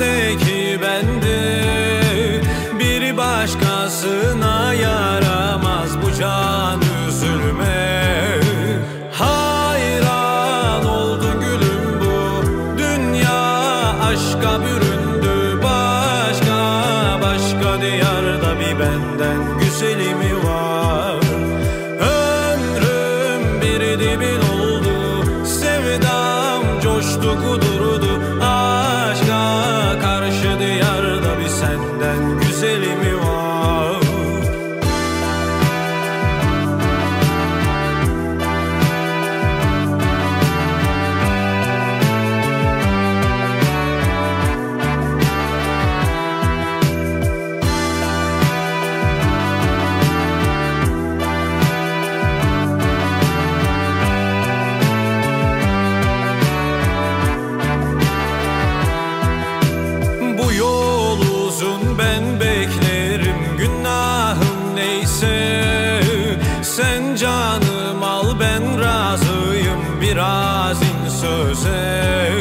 bendeki bende Bir başkasına yaramaz bu can üzülme. Hayran oldu gülüm bu Dünya aşka büründü Başka başka diyarda bir benden güzeli mi var. Ömrüm bir dibin oldu Sevdam coştu kudurdu Ah ben razıyım biraz in söze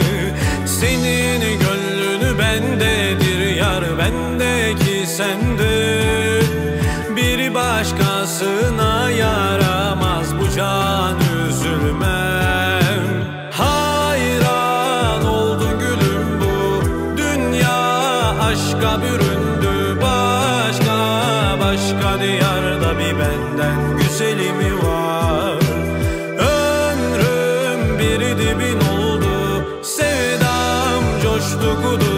Senin gönlünü bendedir yar bendeki sende Bir başkasına yaramaz bu can üzülmem. Hayran oldu gülüm bu dünya aşka büründü Başka. Başka diyarda bir benden güzeli mi var dibin oldu. Sevdam coştu kudurdu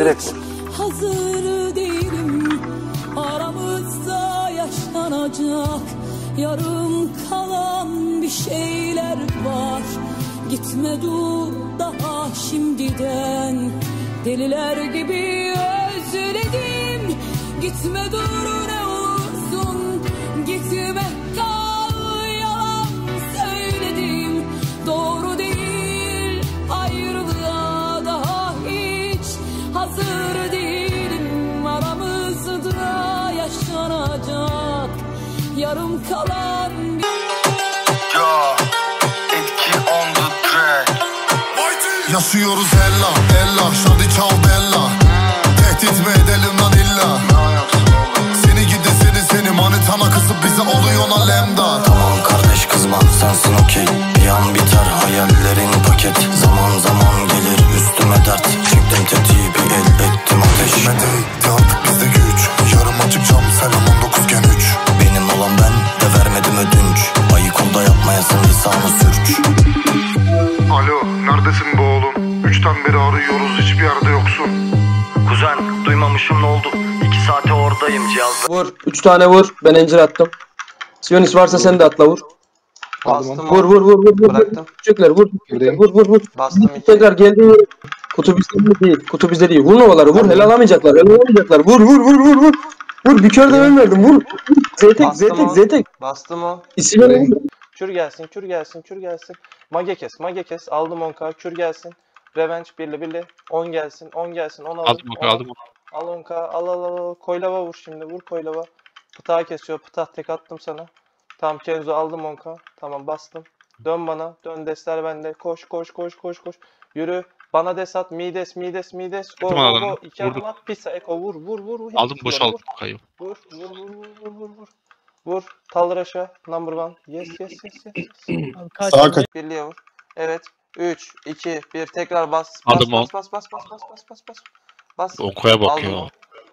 Direkt. hazır değilim. Aramızda yaşanacak. Yarım kalan bir şeyler var. Gitme dur daha şimdiden. Deliler gibi özledim. Gitme dur yarım kalan bir Ya etki on the track. Yaşıyoruz ella ella. Şadi çal bella İki saate oradayım cihazda Vur. Üç tane vur. Ben encir attım. Sionis varsa sen de atla vur. Bastım Vur vur vur vur vur. Bıraktım. Çocuklar vur. Vur vur vur. Bastım iki. Tekrar geldi. Kutu bizde değil. Kutu bizde değil. Vur novaları vur. Helal alamayacaklar. Helal alamayacaklar. Vur vur vur vur vur. Vur bir kör de ben verdim. Vur. Zetek zetek zetek. Bastım o. Vur. Kür gelsin, kür gelsin, kür gelsin. Mage kes, mage kes. Aldım 10k, kür gelsin. Revenge birli birli. 10 gelsin, 10 gelsin. 10 aldım. Aldım onu, 10 aldım onu. Al 10k, al al al. Koylava vur şimdi, vur koylava. Pıtağı kesiyor, pıtah tek attım sana. Tamam Kenzo aldım 10k. Tamam bastım. Dön bana, dön desler bende. Koş koş koş koş koş. Yürü. Bana des at, mides, mides, mides. Go, go, go. İki adım vurdum. at, pisa, eko, vur, vur, vur. vur. Aldım Hepsi boşaldım vur. kayı. Vur, vur, vur, vur, vur, vur, vur. Vur. Talraş'a. Number one. Yes, yes, yes, yes. yes. Sağa kaç. Birliğe vur. Evet. 3, 2, 1. Tekrar bas. Aldım bas, bas, bas, bas, bas, bas, bas, bas. Bas. Onkoya bak Aldım ya. onu.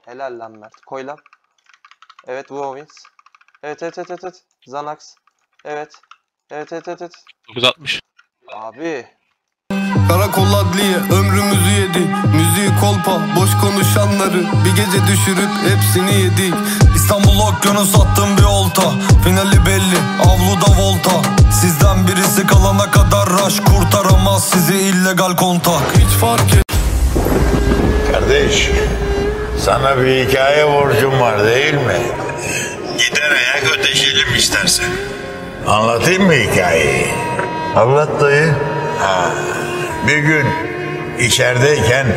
Helal lan Mert. Koy lan. Evet, Wowins. Evet, evet, evet, evet. Zanax. Evet. Evet, evet, evet, evet. 960. Abi. Karakol adliye ömrümüzü yedi kolpa Boş konuşanları bir gece düşürüp hepsini yedik İstanbul okyanus attım bir olta Finali belli avluda volta Sizden birisi kalana kadar raş Kurtaramaz sizi illegal kontak Hiç fark et sana bir hikaye borcum var değil mi? Gider ayak ödeşelim istersen. Anlatayım mı hikayeyi? Anlat dayı. Ha, bir gün içerideyken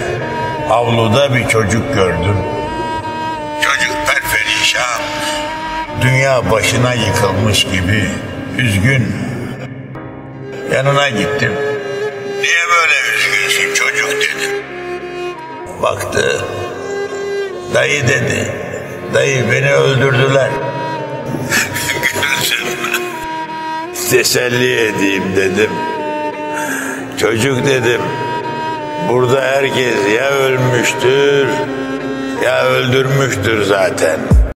avluda bir çocuk gördüm. Çocuk perperişan. Dünya başına yıkılmış gibi üzgün. Yanına gittim. Niye böyle üzgünsün çocuk dedim. Baktı. Dayı dedi. Dayı beni öldürdüler. Teselli edeyim dedim. Çocuk dedim. Burada herkes ya ölmüştür ya öldürmüştür zaten.